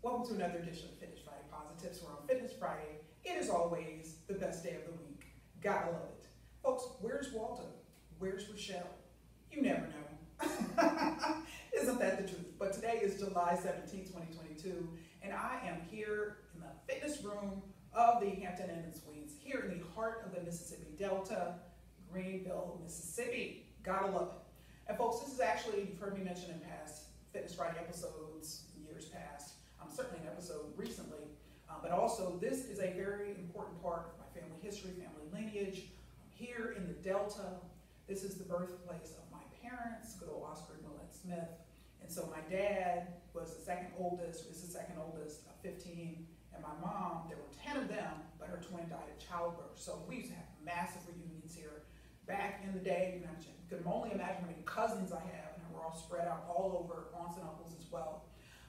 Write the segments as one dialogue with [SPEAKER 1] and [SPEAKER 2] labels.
[SPEAKER 1] Welcome to another edition of Fitness Friday Posi-TIPS. We're on Fitness Friday. It is always the best day of the week. Gotta love it. Folks, where's Waldo? Where's Rachelle? You never know. Isn't that the truth? But today is July 17, 2022, and I am here in the fitness room of the Hampton Inn and Suites, here in the heart of the Mississippi Delta, Greenville, Mississippi. Gotta love it. And folks, this is actually, you've heard me mention in past Fitness Friday episodes, years past, um, certainly an episode recently, uh, but also this is a very important part of my family history, family lineage. Here in the Delta, this is the birthplace of my parents, good old Oscar and Willette Smith. And so my dad was the second oldest, was the second oldest of 15, and my mom, there were 10 of them, but her twin died at childbirth. So we used to have massive reunions here back in the day. You could only imagine how many cousins I have, and we're all spread out all over, aunts and uncles as well.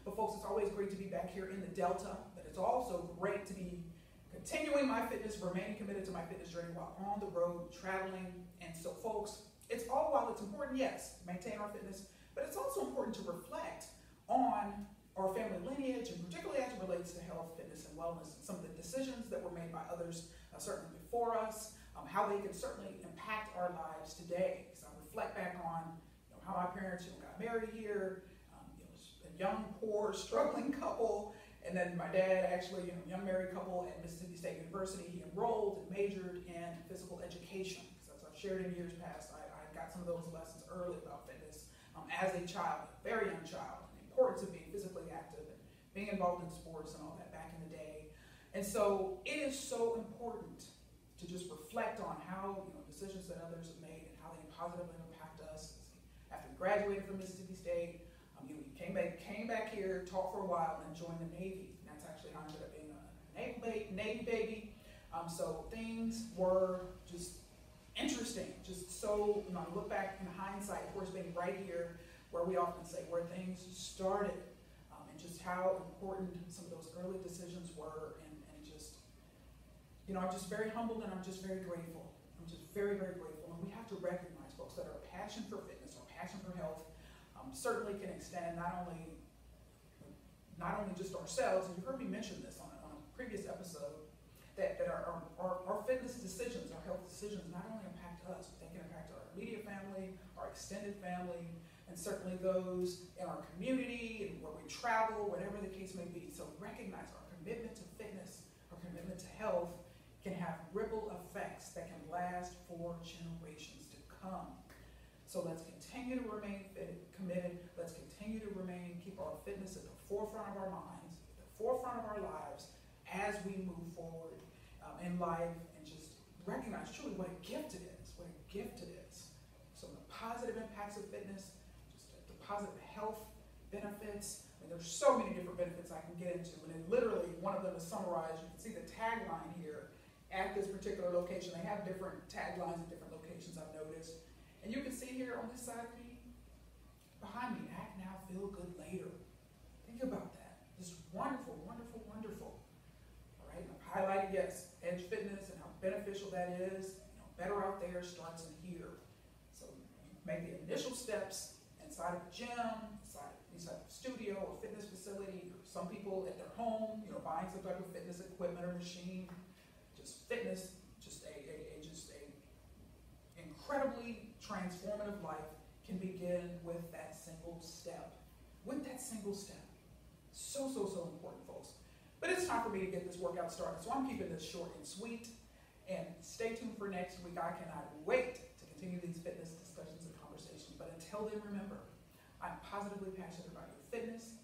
[SPEAKER 1] But folks, it's always great to be back here in the Delta, but it's also great to be continuing my fitness, remaining committed to my fitness journey while on the road, traveling. And so folks, it's all while it's important, yes, maintain our fitness, but it's also important to reflect on our family lineage, and particularly as it relates to health, fitness, and wellness, and some of the decisions that were made by others, uh, certainly before us, um, how they can certainly impact our lives today. So I reflect back on you know, how my parents you know, got married here, um, you know, a young, poor, struggling couple, and then my dad actually, you know, young married couple at Mississippi State University. He enrolled and majored in physical education. So as I've shared in years past, I, I got some of those lessons early about fitness um, as a child, a very young child, the importance of being physically active and being involved in sports and all that back in the day. And so it is so important to just reflect on how you know decisions that others have made and how they positively impact us. After we graduated from Mississippi State, um, you know, we came back, came back here, taught for a while, and joined the Navy. And that's actually how I ended up being a Navy, baby. Um, so things were just interesting, just so, you know, I look back in hindsight, of course, being right here, where we often say where things started, um, and just how important some of those early decisions were, and, and just you know, I'm just very humbled and I'm just very grateful. I'm just very, very grateful. And we have to recognize, folks, that our passion for fitness, our passion for health, certainly can extend not only not only just ourselves, and you've heard me mention this on on a previous episode, that, that our, our, our, fitness decisions, our health decisions, not only impact us, but they can impact our immediate family, our extended family, and certainly those in our community and where we travel, whatever the case may be. So recognize our commitment to fitness, our commitment to health, can have ripple effects that can last for generations to come. So let's continue to remain fit, committed. Let's continue to remain, keep our fitness at the forefront of our minds, at the forefront of our lives as we move forward um, in life and just recognize truly what a gift it is, what a gift it is. So the positive impacts of fitness, just the positive health benefits. I mean, there's so many different benefits I can get into, and then literally one of them is summarized. You can see the tagline here at this particular location. They have different taglines at different locations, I've noticed. And you can see here on this side of me, behind me, act now, feel good later. Think about that. Just wonderful, wonderful, wonderful. All right, I've highlighted, yes, edge fitness and how beneficial that is. You know, better out there starts in here. So make the initial steps inside of a gym, inside, inside of a studio or fitness facility, or some people at their home, you know, buying some type of fitness equipment or machine just fitness, just a, a, a just a incredibly transformative life can begin with that single step. With that single step. So, so, so important, folks. But it's time for me to get this workout started. So I'm keeping this short and sweet. And stay tuned for next week. I cannot wait to continue these fitness discussions and conversations. But until then, remember, I'm positively passionate about your fitness